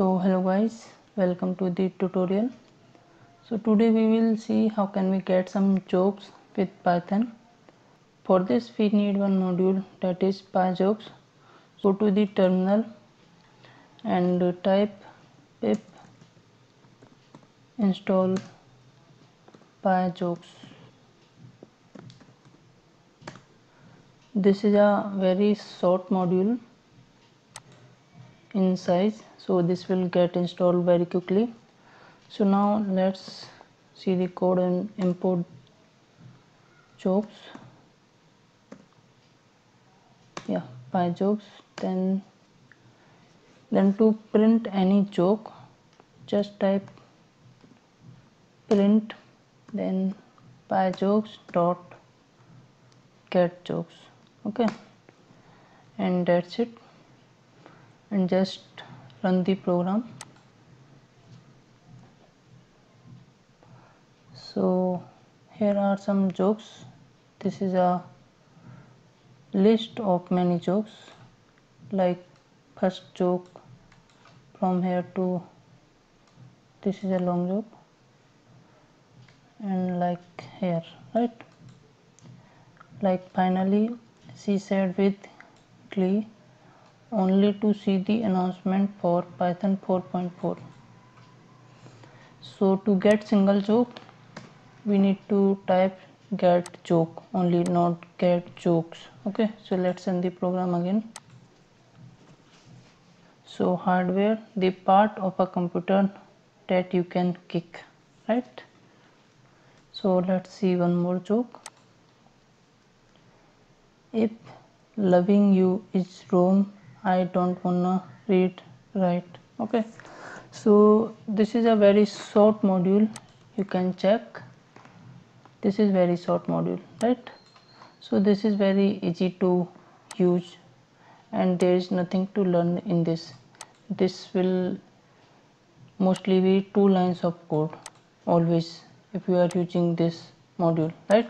so hello guys welcome to the tutorial. So today we will see how can we get some jokes with python. For this we need one module that is pyjokes go to the terminal and type pip install pyjokes this is a very short module in size so this will get installed very quickly. So now let's see the code and import jokes yeah by pyjokes then then to print any joke just type print then pyjokes dot get jokes okay. And that's it and just run the program. So here are some jokes. This is a list of many jokes. Like first joke from here to this is a long joke. And like here right? Like finally she said with glee only to see the announcement for python 4.4 so to get single joke we need to type get joke only not get jokes. Okay so let's send the program again. So hardware the part of a computer that you can kick right? So let's see one more joke. If loving you is wrong I don't wanna read right okay. So this is a very short module you can check. This is very short module right? So this is very easy to use and there is nothing to learn in this. This will mostly be two lines of code always if you are using this module right?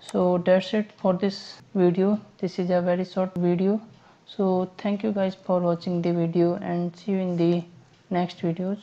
So that's it for this video. This is a very short video so thank you guys for watching the video and see you in the next videos